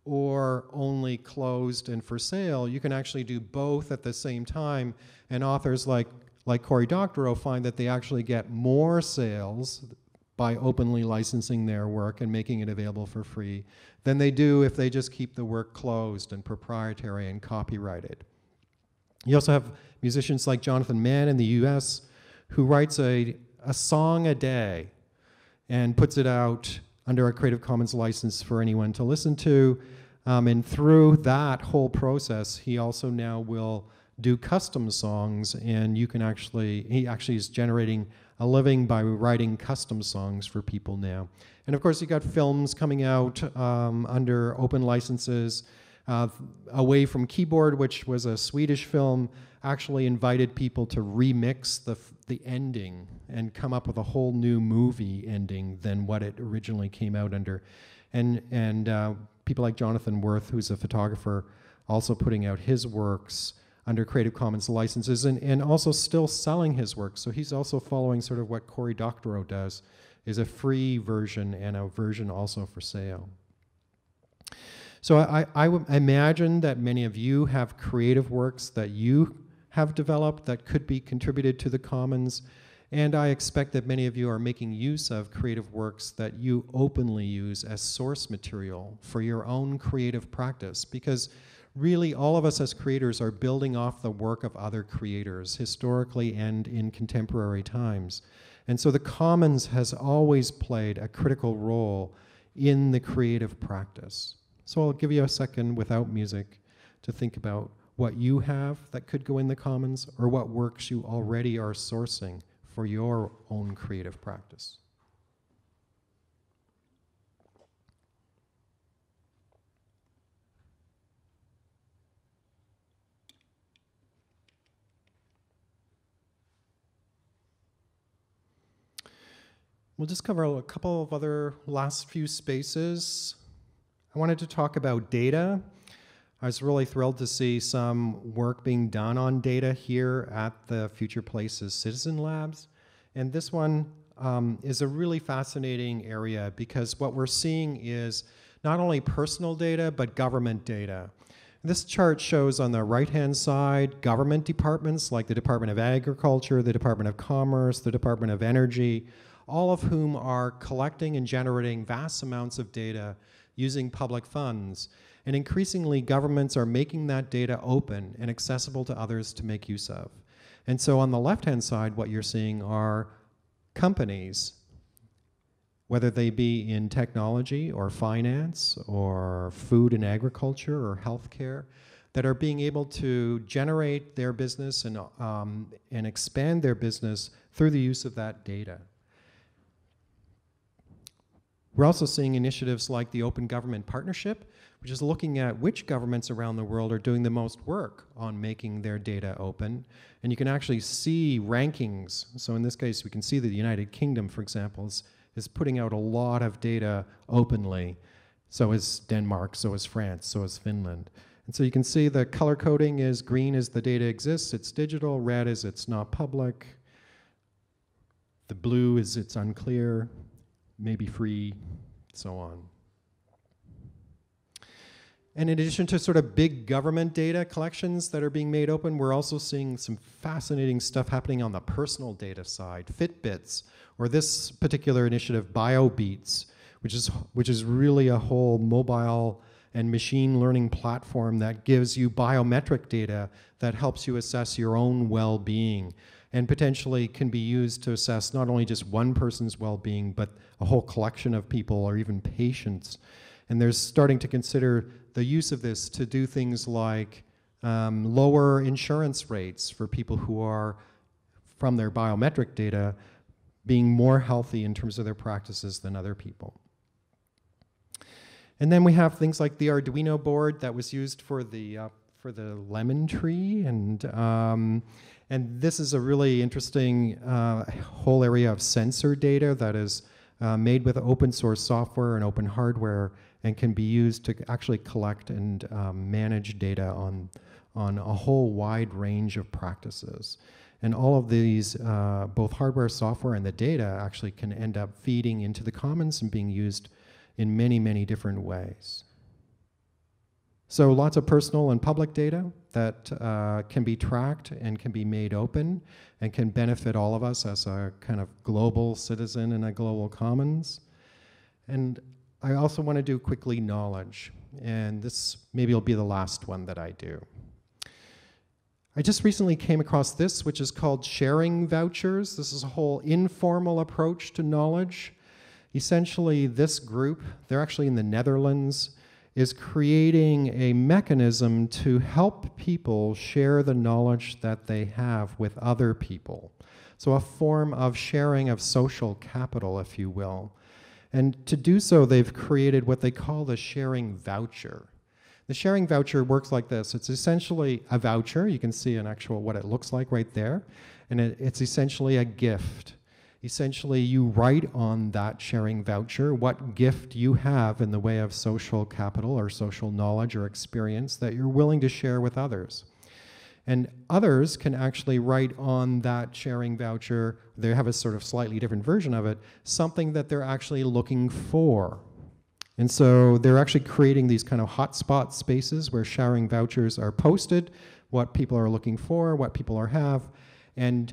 or only closed and for sale. You can actually do both at the same time. And authors like, like Cory Doctorow find that they actually get more sales by openly licensing their work and making it available for free than they do if they just keep the work closed and proprietary and copyrighted. You also have musicians like Jonathan Mann in the US who writes a, a song a day and puts it out under a Creative Commons license for anyone to listen to. Um, and through that whole process, he also now will do custom songs, and you can actually, he actually is generating a living by writing custom songs for people now. And of course, you got films coming out um, under open licenses. Uh, Away from Keyboard, which was a Swedish film, actually invited people to remix the, the ending and come up with a whole new movie ending than what it originally came out under. And, and uh, people like Jonathan Worth, who's a photographer, also putting out his works under Creative Commons licenses and, and also still selling his work. So he's also following sort of what Cory Doctorow does, is a free version and a version also for sale. So I, I, I imagine that many of you have creative works that you have developed that could be contributed to the commons. And I expect that many of you are making use of creative works that you openly use as source material for your own creative practice. Because really, all of us as creators are building off the work of other creators, historically and in contemporary times. And so the commons has always played a critical role in the creative practice. So I'll give you a second without music to think about what you have that could go in the commons or what works you already are sourcing for your own creative practice. We'll just cover a couple of other last few spaces. I wanted to talk about data. I was really thrilled to see some work being done on data here at the Future Places Citizen Labs. And this one um, is a really fascinating area because what we're seeing is not only personal data, but government data. This chart shows on the right-hand side government departments like the Department of Agriculture, the Department of Commerce, the Department of Energy, all of whom are collecting and generating vast amounts of data using public funds. And increasingly, governments are making that data open and accessible to others to make use of. And so on the left-hand side, what you're seeing are companies, whether they be in technology or finance or food and agriculture or healthcare, that are being able to generate their business and, um, and expand their business through the use of that data. We're also seeing initiatives like the Open Government Partnership, which is looking at which governments around the world are doing the most work on making their data open. And you can actually see rankings. So in this case, we can see that the United Kingdom, for example, is, is putting out a lot of data openly. So is Denmark, so is France, so is Finland. And so you can see the color coding is green is the data exists, it's digital, red is it's not public, the blue is it's unclear, maybe free, so on. And in addition to sort of big government data collections that are being made open, we're also seeing some fascinating stuff happening on the personal data side. Fitbits, or this particular initiative, BioBeats, which is, which is really a whole mobile and machine learning platform that gives you biometric data that helps you assess your own well-being and potentially can be used to assess not only just one person's well-being, but a whole collection of people or even patients. And they're starting to consider the use of this to do things like um, lower insurance rates for people who are, from their biometric data, being more healthy in terms of their practices than other people. And then we have things like the Arduino board that was used for the uh, for the lemon tree, and um, and this is a really interesting uh, whole area of sensor data that is uh, made with open source software and open hardware and can be used to actually collect and um, manage data on, on a whole wide range of practices. And all of these, uh, both hardware, software, and the data actually can end up feeding into the commons and being used in many, many different ways. So lots of personal and public data that uh, can be tracked and can be made open and can benefit all of us as a kind of global citizen in a global commons. And I also want to do quickly knowledge, and this maybe will be the last one that I do. I just recently came across this, which is called sharing vouchers. This is a whole informal approach to knowledge. Essentially, this group, they're actually in the Netherlands, is creating a mechanism to help people share the knowledge that they have with other people. So, a form of sharing of social capital, if you will. And to do so, they've created what they call the sharing voucher. The sharing voucher works like this. It's essentially a voucher. You can see an actual what it looks like right there. And it, it's essentially a gift. Essentially, you write on that sharing voucher what gift you have in the way of social capital or social knowledge or experience that you're willing to share with others. And others can actually write on that sharing voucher, they have a sort of slightly different version of it, something that they're actually looking for. And so they're actually creating these kind of hotspot spaces where sharing vouchers are posted, what people are looking for, what people are have, and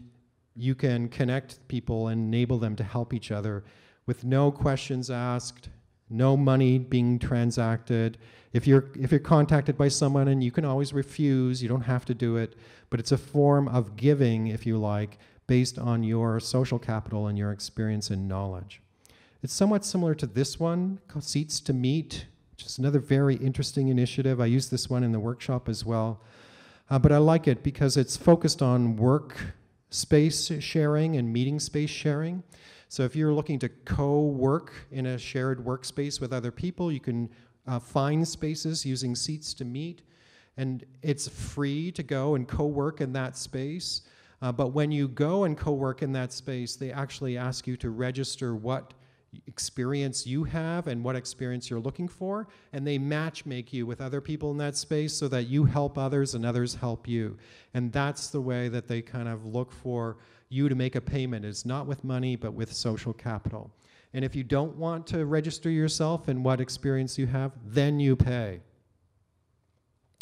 you can connect people and enable them to help each other with no questions asked, no money being transacted. If you're, if you're contacted by someone and you can always refuse, you don't have to do it, but it's a form of giving, if you like, based on your social capital and your experience and knowledge. It's somewhat similar to this one, Seats to Meet, which is another very interesting initiative. I use this one in the workshop as well. Uh, but I like it because it's focused on work space sharing and meeting space sharing. So if you're looking to co-work in a shared workspace with other people, you can uh, find spaces using Seats to Meet. And it's free to go and co-work in that space. Uh, but when you go and co-work in that space, they actually ask you to register what experience you have and what experience you're looking for, and they match make you with other people in that space so that you help others and others help you. And that's the way that they kind of look for you to make a payment is not with money, but with social capital. And if you don't want to register yourself and what experience you have, then you pay.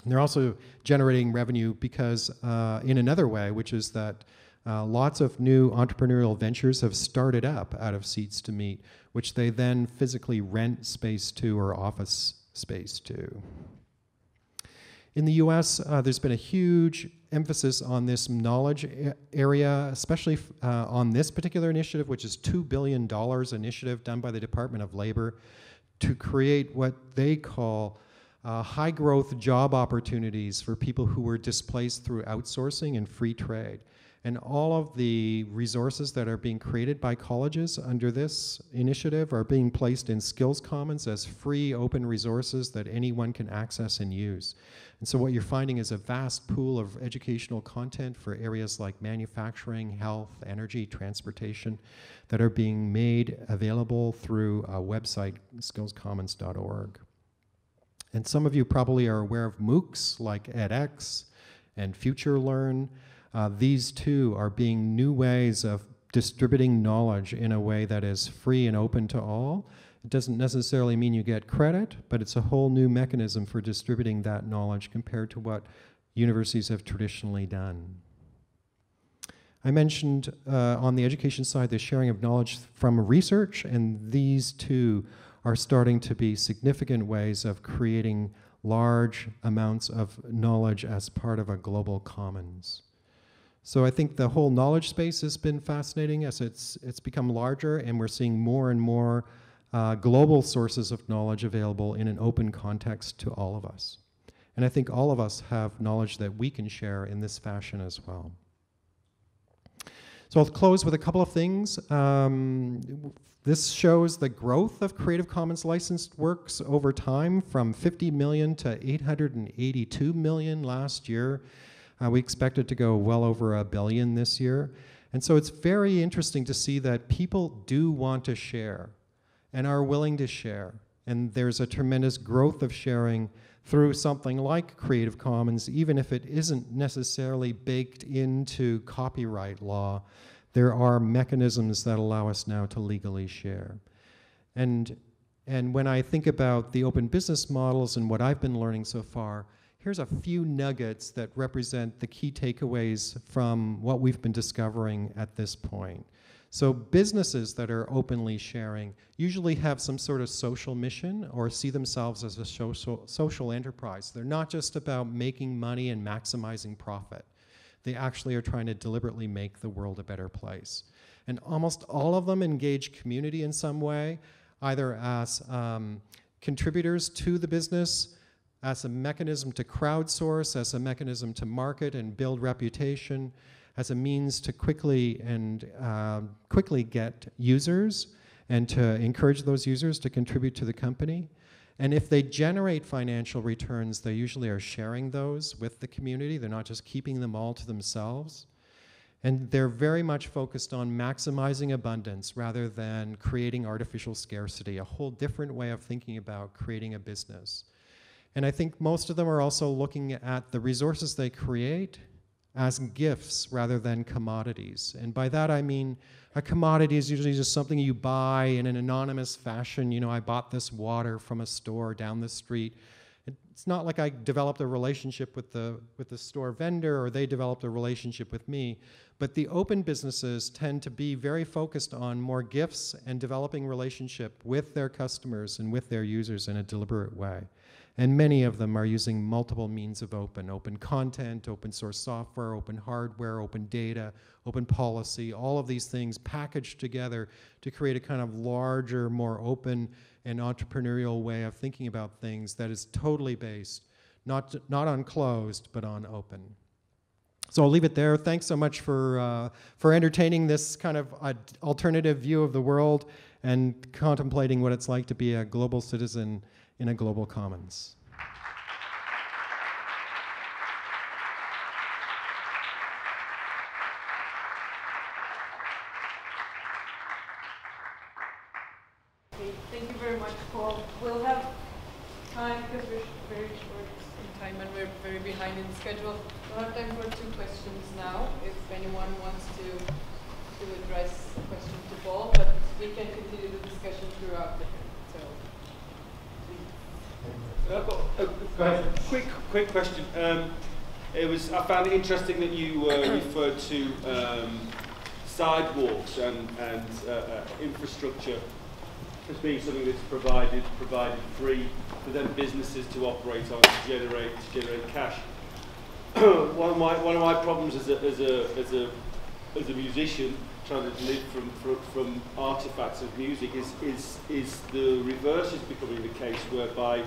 And they're also generating revenue because uh, in another way, which is that uh, lots of new entrepreneurial ventures have started up out of Seats to Meet, which they then physically rent space to or office space to. In the US, uh, there's been a huge emphasis on this knowledge area, especially uh, on this particular initiative, which is $2 billion initiative done by the Department of Labor to create what they call uh, high growth job opportunities for people who were displaced through outsourcing and free trade. And all of the resources that are being created by colleges under this initiative are being placed in Skills Commons as free open resources that anyone can access and use. And so what you're finding is a vast pool of educational content for areas like manufacturing, health, energy, transportation that are being made available through a website, skillscommons.org. And some of you probably are aware of MOOCs like edX and FutureLearn. Uh, these two are being new ways of distributing knowledge in a way that is free and open to all. It doesn't necessarily mean you get credit, but it's a whole new mechanism for distributing that knowledge compared to what universities have traditionally done. I mentioned uh, on the education side the sharing of knowledge from research, and these two are starting to be significant ways of creating large amounts of knowledge as part of a global commons. So I think the whole knowledge space has been fascinating as it's, it's become larger and we're seeing more and more uh, global sources of knowledge available in an open context to all of us. And I think all of us have knowledge that we can share in this fashion as well. So I'll close with a couple of things. Um, this shows the growth of Creative Commons licensed works over time from 50 million to 882 million last year. Uh, we expect it to go well over a billion this year. And so it's very interesting to see that people do want to share and are willing to share. And there's a tremendous growth of sharing through something like Creative Commons, even if it isn't necessarily baked into copyright law. There are mechanisms that allow us now to legally share. And, and when I think about the open business models and what I've been learning so far, here's a few nuggets that represent the key takeaways from what we've been discovering at this point. So businesses that are openly sharing usually have some sort of social mission or see themselves as a social, social enterprise. They're not just about making money and maximizing profit. They actually are trying to deliberately make the world a better place. And almost all of them engage community in some way, either as um, contributors to the business, as a mechanism to crowdsource, as a mechanism to market and build reputation, as a means to quickly and uh, quickly get users and to encourage those users to contribute to the company. And if they generate financial returns, they usually are sharing those with the community. They're not just keeping them all to themselves. And they're very much focused on maximizing abundance rather than creating artificial scarcity, a whole different way of thinking about creating a business. And I think most of them are also looking at the resources they create as gifts rather than commodities. And by that I mean a commodity is usually just something you buy in an anonymous fashion. You know, I bought this water from a store down the street. It's not like I developed a relationship with the, with the store vendor or they developed a relationship with me. But the open businesses tend to be very focused on more gifts and developing relationship with their customers and with their users in a deliberate way. And many of them are using multiple means of open open content, open source software, open hardware, open data, open policy, all of these things packaged together to create a kind of larger, more open and entrepreneurial way of thinking about things that is totally based not, not on closed, but on open. So I'll leave it there. Thanks so much for, uh, for entertaining this kind of alternative view of the world and contemplating what it's like to be a global citizen in a global commons. Okay, thank you very much, Paul. We'll have time because we're very short in time and we're very behind in schedule. We'll have time for two questions now, if anyone wants to to address a question to Paul, but we can continue the discussion throughout the so please. I've got a, Go ahead. quick, quick question. Um, it was I found it interesting that you uh, referred to um, sidewalks and, and uh, uh, infrastructure as being something that's provided provided free for them businesses to operate on to generate to generate cash. one of my one of my problems as a as a as a as a musician trying to live from, from, from artifacts of music is, is, is the reverse is becoming the case whereby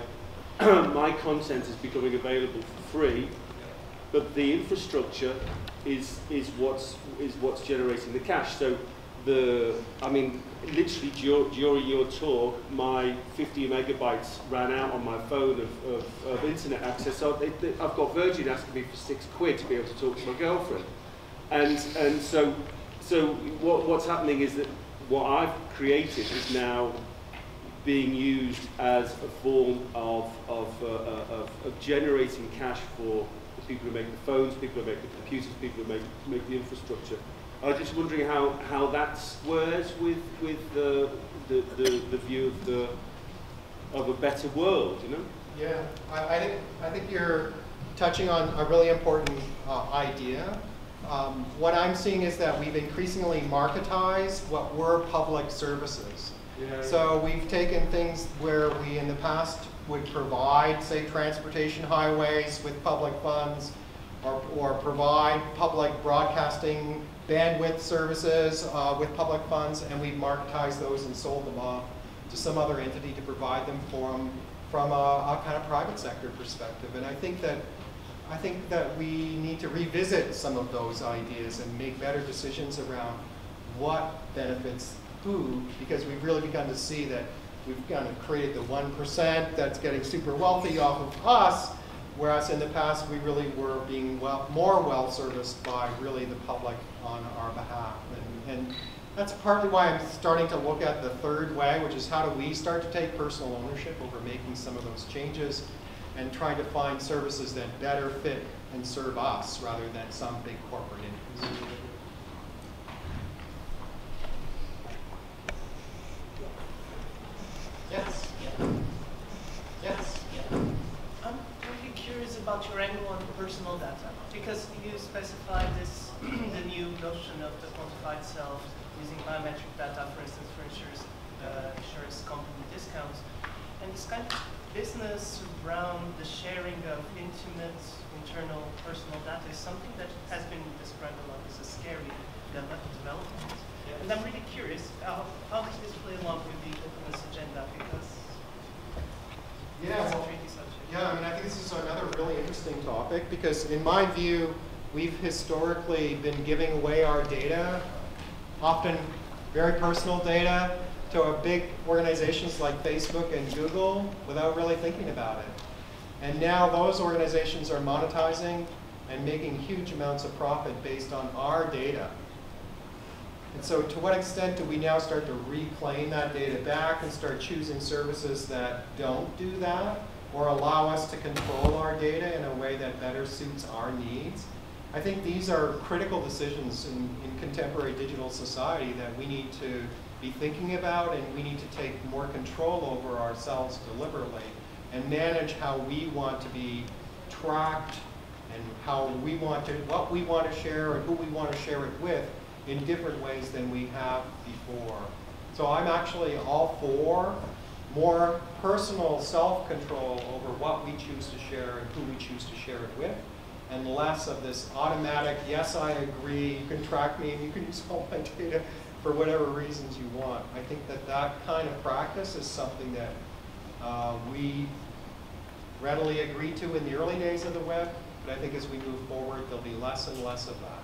my content is becoming available for free, but the infrastructure is, is, what's, is what's generating the cash. So the, I mean, literally dur during your talk, my 50 megabytes ran out on my phone of, of, of internet access. So they, they, I've got Virgin asking me for six quid to be able to talk to my girlfriend. And, and so so what, what's happening is that what I've created is now being used as a form of, of, uh, uh, of, of generating cash for the people who make the phones, people who make the computers, people who make, make the infrastructure. I was just wondering how, how that squares with, with the, the, the, the view of, the, of a better world, you know? Yeah, I, I, think, I think you're touching on a really important uh, idea. Um, what I'm seeing is that we've increasingly marketized what were public services. Yeah. So we've taken things where we in the past would provide, say, transportation highways with public funds, or, or provide public broadcasting bandwidth services uh, with public funds, and we've marketized those and sold them off to some other entity to provide them for them from a, a kind of private sector perspective. And I think that I think that we need to revisit some of those ideas and make better decisions around what benefits who, because we've really begun to see that we've kind of created the 1% that's getting super wealthy off of us, whereas in the past we really were being well, more well serviced by really the public on our behalf. And, and that's partly why I'm starting to look at the third way, which is how do we start to take personal ownership over making some of those changes and trying to find services that better fit and serve us rather than some big corporate interest. Yes. Yes. I'm really curious about your angle on personal data because you specified this the new notion of the quantified self using biometric data, for instance, for insurance, uh, insurance company discounts, and this kind of business around the sharing of intimate, internal, personal data is something that has been described a lot as a scary development. And I'm really curious, how, how does this play along with the openness agenda? Because yeah, it's well, a tricky subject. Yeah, I mean, I think this is another really interesting topic because in my view, we've historically been giving away our data, often very personal data, to a big organizations like Facebook and Google without really thinking about it. And now those organizations are monetizing and making huge amounts of profit based on our data. And so to what extent do we now start to reclaim that data back and start choosing services that don't do that or allow us to control our data in a way that better suits our needs? I think these are critical decisions in, in contemporary digital society that we need to be thinking about and we need to take more control over ourselves deliberately and manage how we want to be tracked and how we want to, what we want to share and who we want to share it with in different ways than we have before. So I'm actually all for more personal self-control over what we choose to share and who we choose to share it with, and less of this automatic, yes, I agree, you can track me and you can use all my data for whatever reasons you want. I think that that kind of practice is something that uh, we readily agreed to in the early days of the web, but I think as we move forward, there'll be less and less of that.